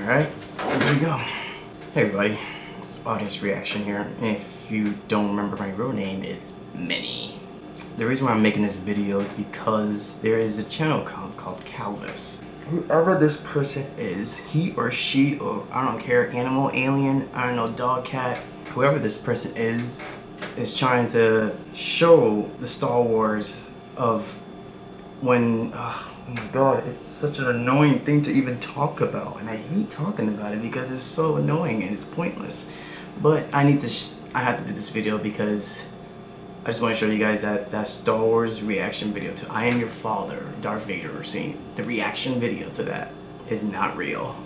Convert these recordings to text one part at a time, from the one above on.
Alright, here we go. Hey everybody, it's audience reaction here. If you don't remember my real name, it's Minnie. The reason why I'm making this video is because there is a channel called, called Clavis. Whoever this person is, he or she, or I don't care, animal, alien, I don't know, dog, cat, whoever this person is, is trying to show the Star Wars of when, uh, oh my god, it's such an annoying thing to even talk about. And I hate talking about it because it's so annoying and it's pointless. But I need to, I have to do this video because I just want to show you guys that that Star Wars reaction video to I Am Your Father, Darth Vader scene. The reaction video to that is not real.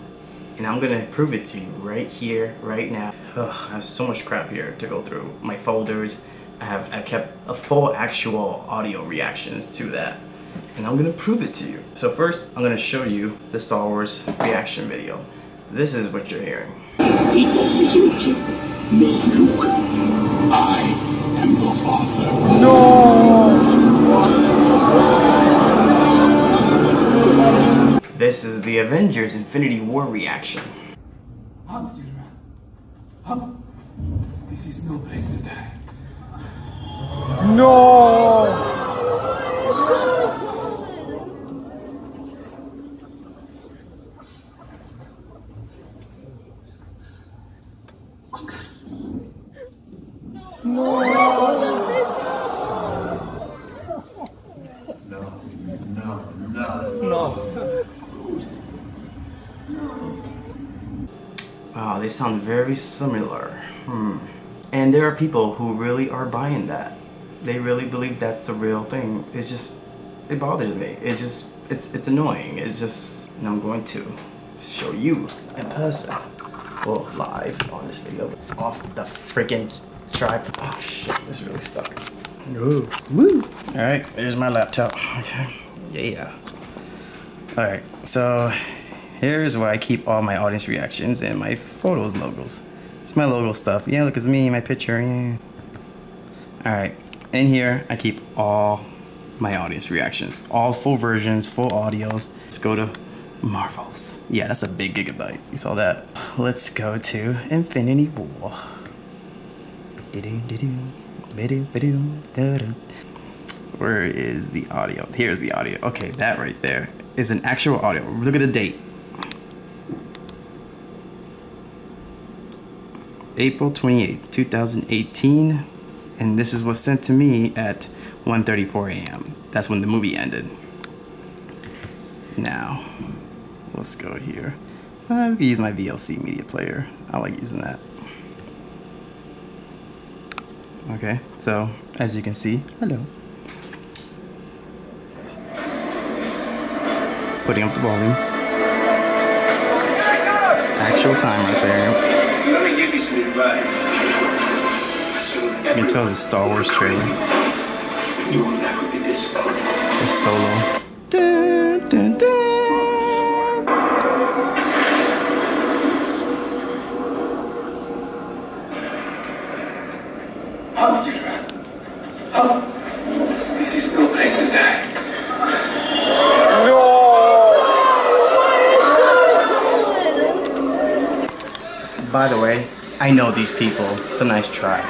And I'm gonna prove it to you right here, right now. Ugh, I have so much crap here to go through. My folders, I have I kept a full actual audio reactions to that. And I'm gonna prove it to you. So first, I'm gonna show you the Star Wars reaction video. This is what you're hearing. He told me to me, Luke. I am your father. This is the Avengers Infinity War reaction. How did you run? This is no place to die. Wow, they sound very similar. Hmm. And there are people who really are buying that. They really believe that's a real thing. It's just, it bothers me. It just, it's it's annoying. It's just, and I'm going to show you in person. Well, live on this video. Off the freaking tripod. Oh shit, this really stuck. Ooh, woo. All right, there's my laptop. Okay, yeah. All right, so here's where I keep all my audience reactions and my photos logos. It's my logo stuff. Yeah, look, it's me, my picture. Yeah. All right, in here I keep all my audience reactions, all full versions, full audios. Let's go to Marvels. Yeah, that's a big gigabyte. You saw that. Let's go to Infinity War. Where is the audio? Here's the audio. Okay, that right there is an actual audio. Look at the date. April 28th, 2018. And this is what's sent to me at 1.34 a.m. That's when the movie ended. Now, let's go here. I can use my VLC media player. I like using that. Okay, so as you can see, hello. Putting up the volume. Actual time right there. Let me give you some advice. As you can tell, it's a Star Wars trailer. You will never be disappointed. It's solo. Dun, How did you run? How? This is no place to die. By the way, I know these people. It's a nice try.